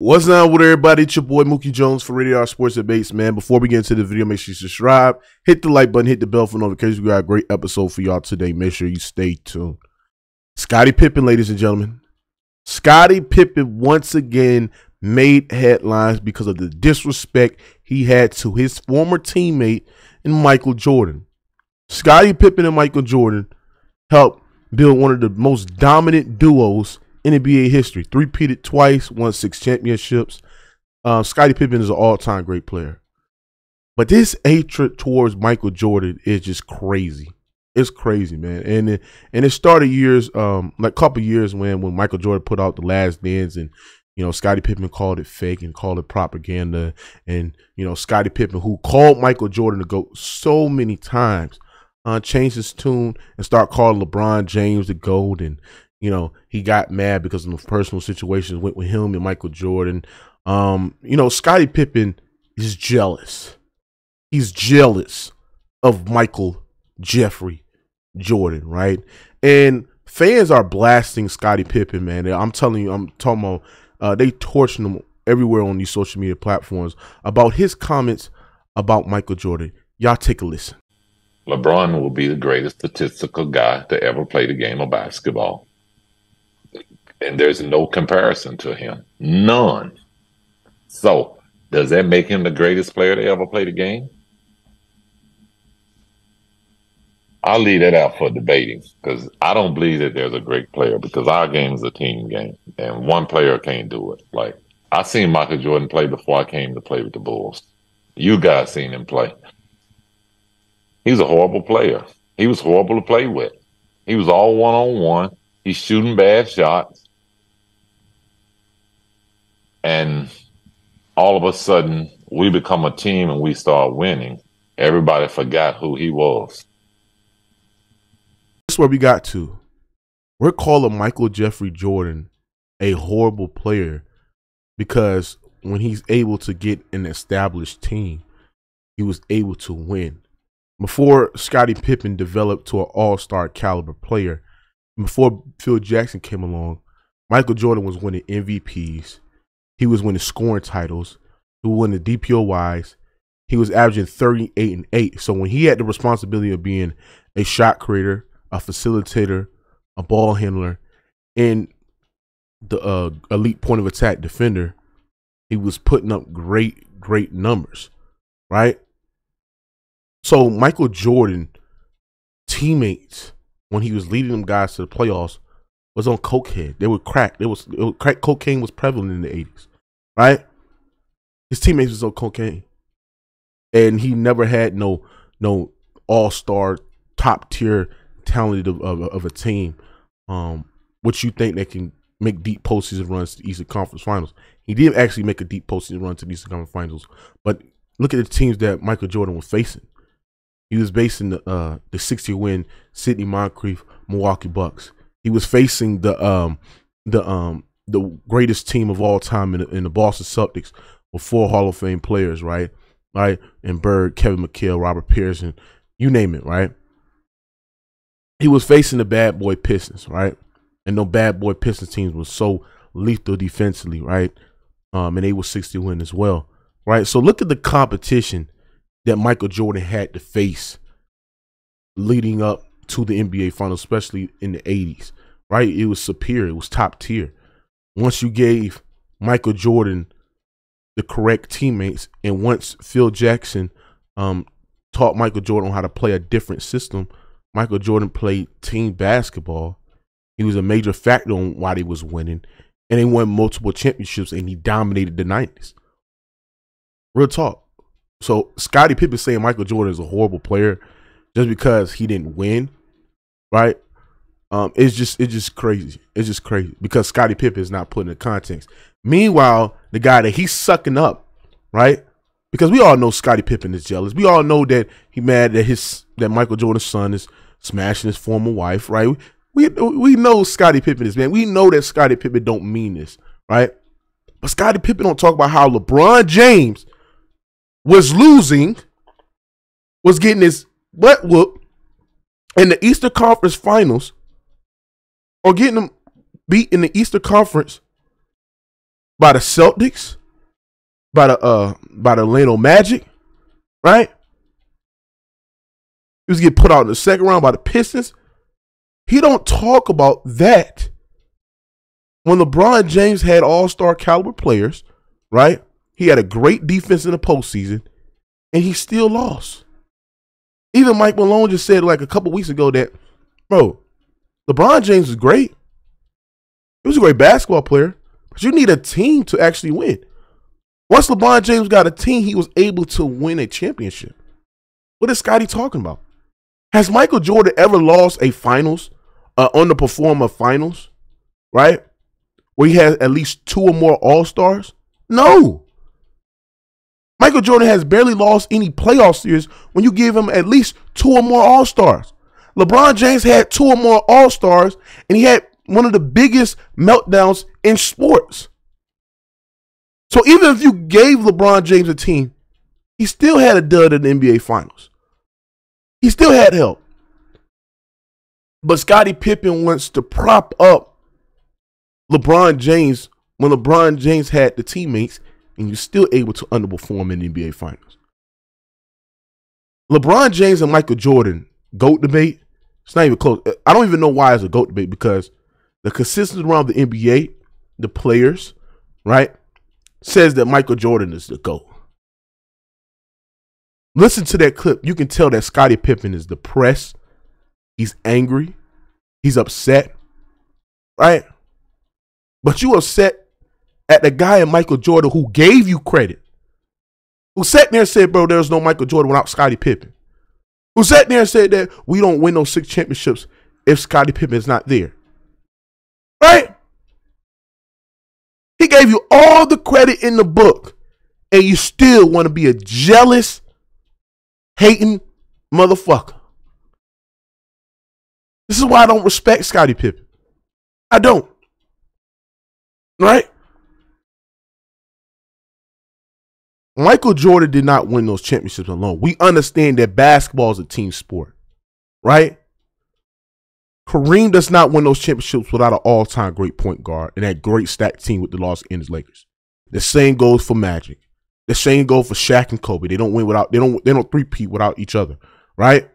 What's up with everybody? It's your boy Mookie Jones for Rated R Sports Debates, man. Before we get into the video, make sure you subscribe, hit the like button, hit the bell for notifications. We got a great episode for y'all today. Make sure you stay tuned. Scottie Pippen, ladies and gentlemen. Scottie Pippen once again made headlines because of the disrespect he had to his former teammate and Michael Jordan. Scottie Pippen and Michael Jordan helped build one of the most dominant duos NBA history. Three-peated twice, won six championships. Uh, Scottie Pippen is an all-time great player. But this hatred towards Michael Jordan is just crazy. It's crazy, man. And it, and it started years, um, like a couple years when when Michael Jordan put out the Last Dance, and you know Scottie Pippen called it fake and called it propaganda, and you know Scottie Pippen, who called Michael Jordan to go so many times, uh, changed his tune and start calling LeBron James the GOAT, and you know, he got mad because of the personal situations went with him and Michael Jordan. Um, you know, Scottie Pippen is jealous. He's jealous of Michael Jeffrey Jordan, right? And fans are blasting Scottie Pippen, man. I'm telling you, I'm talking about uh, they torching him everywhere on these social media platforms about his comments about Michael Jordan. Y'all take a listen. LeBron will be the greatest statistical guy to ever play the game of basketball and there's no comparison to him. None. So, does that make him the greatest player to ever play the game? I'll leave that out for debating because I don't believe that there's a great player because our game is a team game and one player can't do it. Like I seen Michael Jordan play before I came to play with the Bulls. You guys seen him play. He's a horrible player. He was horrible to play with. He was all one on one. He's shooting bad shots and all of a sudden we become a team and we start winning. Everybody forgot who he was. That's where we got to. We're calling Michael Jeffrey Jordan a horrible player because when he's able to get an established team, he was able to win. Before Scottie Pippen developed to an all-star caliber player, before Phil Jackson came along, Michael Jordan was winning MVPs. He was winning scoring titles. He was winning DPOYs. He was averaging 38 and 8. So when he had the responsibility of being a shot creator, a facilitator, a ball handler, and the uh, elite point of attack defender, he was putting up great, great numbers, right? So Michael Jordan teammates when he was leading them guys to the playoffs was on cokehead. They were crack. It was, was crack. Cocaine was prevalent in the eighties, right? His teammates was on cocaine, and he never had no no all star top tier talented of, of, of, a team. Um, what you think they can make deep postseason runs to Eastern Conference Finals? He did actually make a deep postseason run to the Eastern Conference Finals, but look at the teams that Michael Jordan was facing. He was facing the uh, the 60 win Sidney Moncrief Milwaukee Bucks. He was facing the um the um the greatest team of all time in, in the Boston Celtics with four Hall of Fame players, right? Right, and Bird, Kevin McHale, Robert Parish, you name it, right? He was facing the bad boy Pistons, right? And no bad boy Pistons teams was so lethal defensively, right? Um, and they were 60 win as well, right? So look at the competition that Michael Jordan had to face leading up to the NBA Finals, especially in the 80s right? It was superior. It was top tier. Once you gave Michael Jordan the correct teammates, and once Phil Jackson um, taught Michael Jordan how to play a different system, Michael Jordan played team basketball. He was a major factor on why he was winning, and he won multiple championships, and he dominated the nineties. Real talk. So Scottie Pippen saying Michael Jordan is a horrible player just because he didn't win, right? Um, it's just it's just crazy. It's just crazy because Scottie Pippen is not put in the context. Meanwhile, the guy that he's sucking up, right? Because we all know Scottie Pippen is jealous. We all know that he mad that his that Michael Jordan's son is smashing his former wife, right? We we know Scottie Pippen is man. We know that Scottie Pippen don't mean this, right? But Scottie Pippen don't talk about how LeBron James was losing, was getting his butt whooped in the Eastern Conference Finals or getting them beat in the Eastern Conference by the Celtics, by the uh by the Orlando Magic, right? He was getting put out in the second round by the Pistons. He don't talk about that. When LeBron James had all-star caliber players, right? He had a great defense in the postseason, and he still lost. Even Mike Malone just said like a couple weeks ago that, bro, LeBron James is great. He was a great basketball player, but you need a team to actually win. Once LeBron James got a team, he was able to win a championship. What is Scottie talking about? Has Michael Jordan ever lost a finals, uh, underperform a finals, right? Where he has at least two or more All Stars? No. Michael Jordan has barely lost any playoff series when you give him at least two or more All Stars. LeBron James had two or more All Stars, and he had one of the biggest meltdowns in sports. So even if you gave LeBron James a team, he still had a dud in the NBA Finals. He still had help. But Scottie Pippen wants to prop up LeBron James when LeBron James had the teammates and you're still able to underperform in the NBA Finals. LeBron James and Michael Jordan, GOAT debate, it's not even close. I don't even know why it's a GOAT debate because the consistency around the NBA, the players, right, says that Michael Jordan is the GOAT. Listen to that clip. You can tell that Scottie Pippen is depressed. He's angry. He's upset. Right? But you upset at the guy in Michael Jordan who gave you credit. Who sat there and said, bro, there's no Michael Jordan without Scottie Pippen. Who sat there and said that we don't win those six championships if Scottie Pippen is not there. Right? He gave you all the credit in the book, and you still want to be a jealous, hating motherfucker. This is why I don't respect Scottie Pippen. I don't. Right? Michael Jordan did not win those championships alone. We understand that basketball is a team sport, right? Kareem does not win those championships without an all-time great point guard and that great stacked team with the Los Angeles Lakers. The same goes for Magic. The same goes for Shaq and Kobe. They don't win without they don't they don't three-peat without each other, right?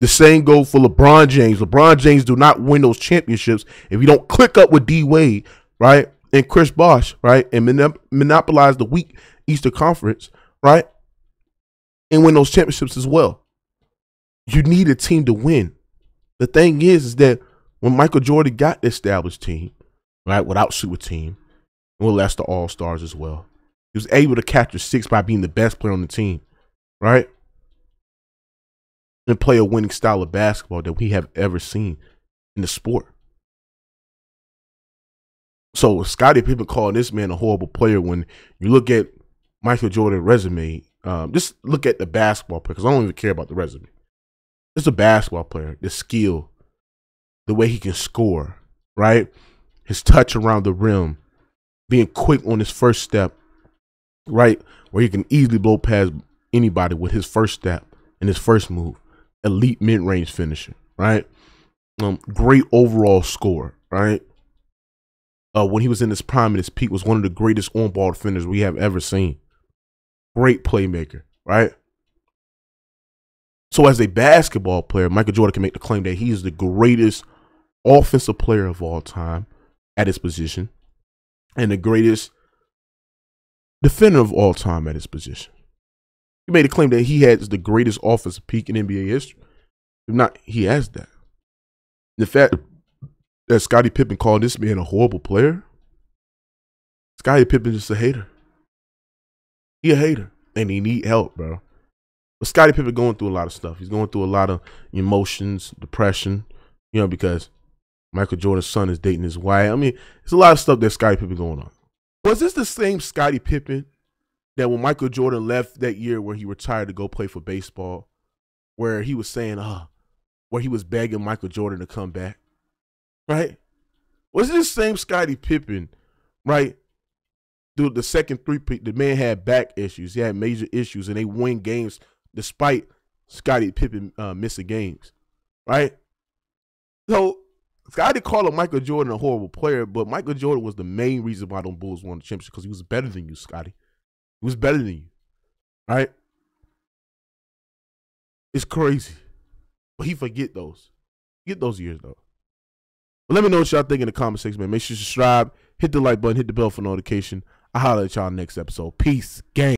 The same goes for LeBron James. LeBron James do not win those championships if you don't click up with D Wade, right? And Chris Bosh, right? And monopolize the weak Eastern Conference, right? And win those championships as well. You need a team to win. The thing is, is that when Michael Jordan got the established team, right, without super team, well, that's the All Stars as well. He was able to capture six by being the best player on the team, right? And play a winning style of basketball that we have ever seen in the sport. So Scottie Pippen calling this man a horrible player when you look at Michael Jordan resume, um, just look at the basketball player because I don't even care about the resume. It's a basketball player, the skill, the way he can score, right? His touch around the rim, being quick on his first step, right? Where he can easily blow past anybody with his first step and his first move. Elite mid range finisher, right? Um, great overall score, right? Uh, when he was in his prime and his peak, was one of the greatest on ball defenders we have ever seen great playmaker, right? So as a basketball player, Michael Jordan can make the claim that he is the greatest offensive player of all time at his position and the greatest defender of all time at his position. He made a claim that he has the greatest offensive peak in NBA history. If not, he has that. The fact that Scottie Pippen called this man a horrible player, Scottie Pippen is just a hater. He a hater and he need help, bro. But Scottie Pippen going through a lot of stuff. He's going through a lot of emotions, depression, you know, because Michael Jordan's son is dating his wife. I mean, there's a lot of stuff that Scottie Pippen going on. Was this the same Scottie Pippen that when Michael Jordan left that year where he retired to go play for baseball, where he was saying, uh, where he was begging Michael Jordan to come back? Right? Was this the same Scottie Pippen, right, dude, the second three, the man had back issues. He had major issues, and they win games despite Scottie Pippen uh, missing games, right? So Scottie called Michael Jordan a horrible player, but Michael Jordan was the main reason why them Bulls won the championship because he was better than you, Scottie. He was better than you. Right? It's crazy. But he forget those. Get those years though. But let me know what y'all think in the comment section, man. Make sure you subscribe, hit the like button, hit the bell for notification. I'll holler at y'all next episode. Peace, gang.